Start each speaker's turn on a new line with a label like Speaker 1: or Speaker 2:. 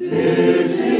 Speaker 1: This is